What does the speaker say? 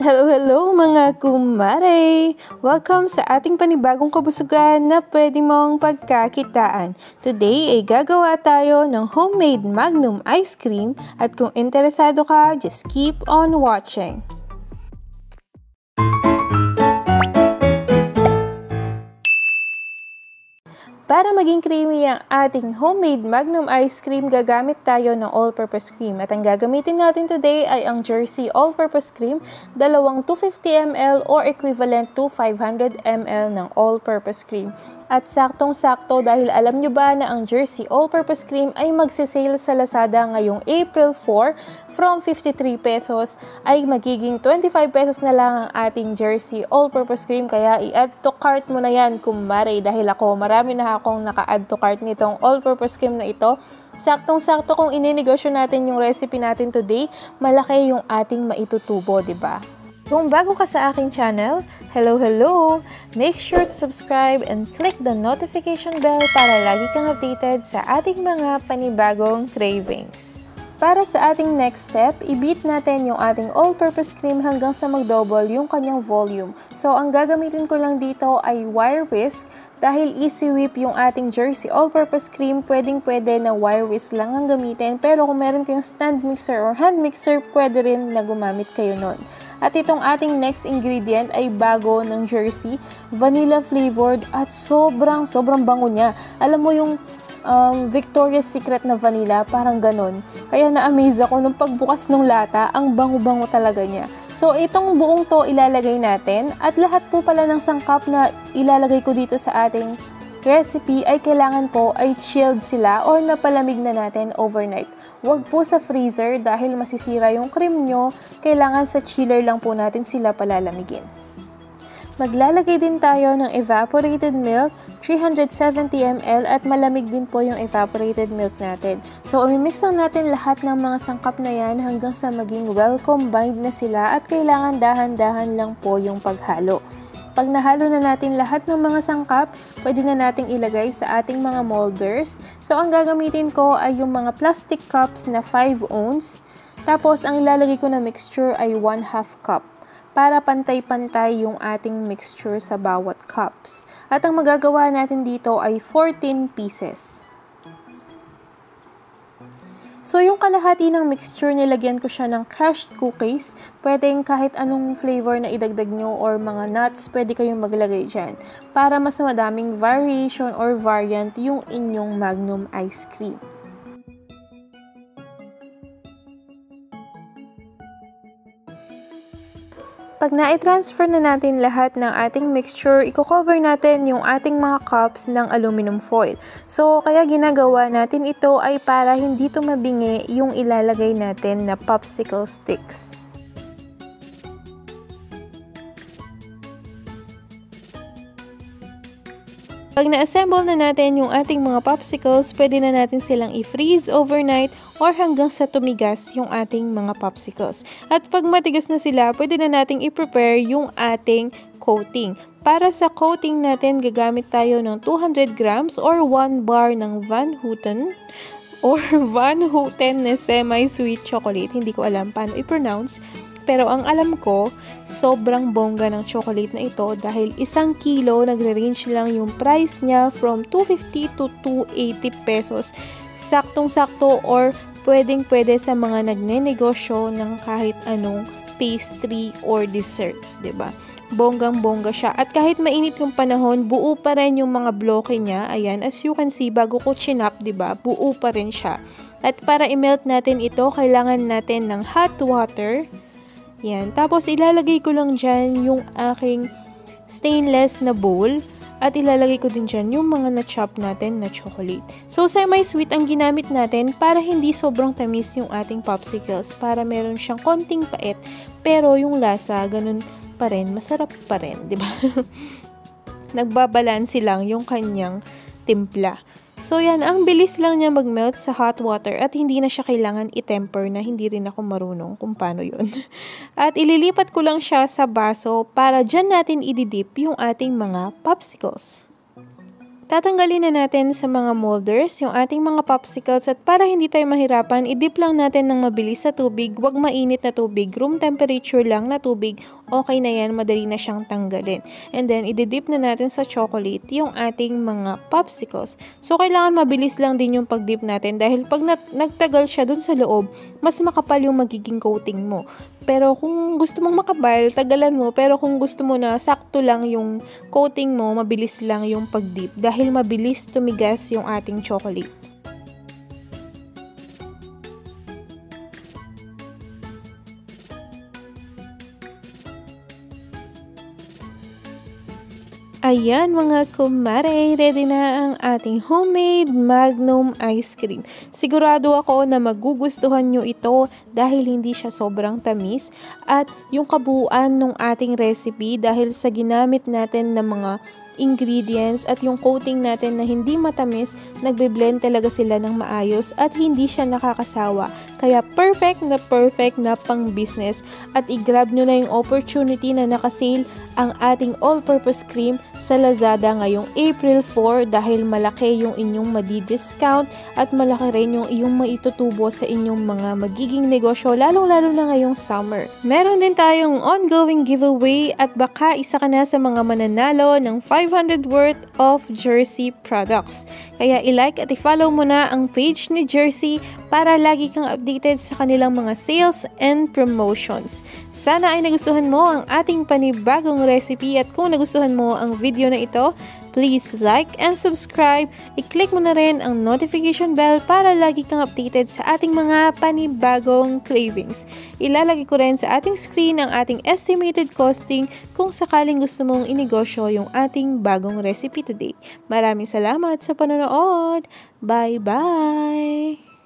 Hello, hello mga kumare! Welcome sa ating panibagong kabusugan na pwede mong pagkakitaan. Today ay gagawa tayo ng homemade magnum ice cream at kung interesado ka, just keep on watching. Para maging creamy ang ating homemade Magnum ice cream, gagamit tayo ng all-purpose cream. At ang gagamitin natin today ay ang Jersey all-purpose cream, dalawang 250 ml or equivalent to 500 ml ng all-purpose cream. At saktong-sakto dahil alam nyo ba na ang Jersey All-Purpose Cream ay magsisale sa Lazada ngayong April 4 from 53 pesos ay magiging 25 pesos na lang ang ating Jersey All-Purpose Cream. Kaya i-add to cart mo na yan kumare dahil ako marami na akong naka-add to cart nitong All-Purpose Cream na ito. Saktong-sakto kung ininegosyo natin yung recipe natin today, malaki yung ating maitutubo, di ba? Kung bago ka sa aking channel, hello, hello! Make sure to subscribe and click the notification bell para lagi kang updated sa ating mga panibagong cravings. Para sa ating next step, i-beat natin yung ating all-purpose cream hanggang sa mag-double yung kanyang volume. So, ang gagamitin ko lang dito ay wire whisk. Dahil easy whip yung ating jersey all-purpose cream, pwedeng-pwede na wire whisk lang ang gamitin. Pero kung meron kayong stand mixer or hand mixer, pwede rin na gumamit kayo nun. At itong ating next ingredient ay bago ng Jersey, vanilla flavored at sobrang sobrang bango niya. Alam mo yung um, Victoria's Secret na vanilla, parang ganun. Kaya na-amaze ako nung pagbukas ng lata, ang bango-bango talaga niya. So, itong buong to ilalagay natin at lahat po pala ng sangkap na ilalagay ko dito sa ating recipe ay kailangan po ay chilled sila or napalamig na natin overnight. Huwag po sa freezer dahil masisira yung cream nyo, kailangan sa chiller lang po natin sila palalamigin. Maglalagay din tayo ng evaporated milk, 370 ml at malamig din po yung evaporated milk natin. So, umimix lang natin lahat ng mga sangkap na yan hanggang sa maging well combined na sila at kailangan dahan-dahan lang po yung paghalo. Pag nahalo na natin lahat ng mga sangkap, pwede na nating ilagay sa ating mga molders. So, ang gagamitin ko ay yung mga plastic cups na 5 ounce. Tapos, ang ilalagay ko na mixture ay 1 half cup para pantay-pantay yung ating mixture sa bawat cups. At ang magagawa natin dito ay 14 pieces. So, yung kalahati ng mixture, nilagyan ko siya ng crushed cookies. Pwedeng kahit anong flavor na idagdag nyo or mga nuts, pwede kayong maglagay dyan. Para mas madaming variation or variant yung inyong Magnum ice cream. Pag na-transfer na natin lahat ng ating mixture, i-cover natin yung ating mga cups ng aluminum foil. So, kaya ginagawa natin ito ay para hindi ito mabingi yung ilalagay natin na popsicle sticks. Pag na-assemble na natin yung ating mga popsicles, pwede na natin silang i-freeze overnight or hanggang sa tumigas yung ating mga popsicles. At pag matigas na sila, pwede na nating i-prepare yung ating coating. Para sa coating natin, gagamit tayo ng 200 grams or 1 bar ng Van Houten or Van Houten na semi-sweet chocolate. Hindi ko alam paano i-pronounce. Pero ang alam ko, sobrang bongga ng chocolate na ito dahil isang kilo nagre-range lang yung price niya from 250 to 280 pesos. Saktong-sakto or pwedeng-pwede sa mga nagnenegosyo ng kahit anong pastry or desserts, ba? Bonggang-bongga siya. At kahit mainit yung panahon, buo pa rin yung mga bloke niya. Ayan, as you can see, bago ko chinap, ba? Buo pa rin siya. At para i-melt natin ito, kailangan natin ng hot water yan. Tapos, ilalagay ko lang dyan yung aking stainless na bowl. At ilalagay ko din dyan yung mga na-chop natin na chocolate. So, semi-sweet ang ginamit natin para hindi sobrang tamis yung ating popsicles. Para meron siyang konting pait. Pero yung lasa, ganun pa rin. Masarap pa rin, di ba? Nagbabalansi lang yung kanyang timpla. So yan, ang bilis lang niya mag-melt sa hot water at hindi na siya kailangan i-temper na hindi rin ako marunong kung paano yun. At ililipat ko lang siya sa baso para dyan natin ididip yung ating mga popsicles. Tatanggalin na natin sa mga molders yung ating mga popsicles at para hindi tayo mahirapan, idip lang natin ng mabilis sa tubig. Huwag mainit na tubig, room temperature lang na tubig. Okay na yan, madali na siyang tanggalin. And then, ididip na natin sa chocolate yung ating mga popsicles. So, kailangan mabilis lang din yung pagdip natin dahil pag nagtagal siya dun sa loob, mas makapal yung magiging coating mo. Pero kung gusto mong makapal, tagalan mo. Pero kung gusto mo na sakto lang yung coating mo, mabilis lang yung pagdip dahil mabilis tumigas yung ating chocolate. Ayan mga kumare, ready na ang ating homemade Magnum ice cream. Sigurado ako na magugustuhan nyo ito dahil hindi siya sobrang tamis at yung kabuuan ng ating recipe dahil sa ginamit natin ng mga ingredients at yung coating natin na hindi matamis, nagbe-blend talaga sila ng maayos at hindi siya nakakasawa. Kaya perfect na perfect na pang business at i-grab nyo na yung opportunity na nakasale ang ating all-purpose cream sa Lazada ngayong April 4 dahil malaki yung inyong madi-discount at malaki rin yung iyong maitutubo sa inyong mga magiging negosyo lalong-lalo na ngayong summer. Meron din tayong ongoing giveaway at baka isa ka na sa mga mananalo ng 500 worth of Jersey products. Kaya i-like at i-follow mo na ang page ni Jersey para lagi kang updated sa kanilang mga sales and promotions. Sana ay nagustuhan mo ang ating panibagong recipe at kung nagustuhan mo ang video na ito, please like and subscribe. I-click mo na rin ang notification bell para lagi kang updated sa ating mga panibagong cravings. Ilalagay ko rin sa ating screen ang ating estimated costing kung sakaling gusto mong inegosyo yung ating bagong recipe today. Maraming salamat sa panonood! Bye-bye!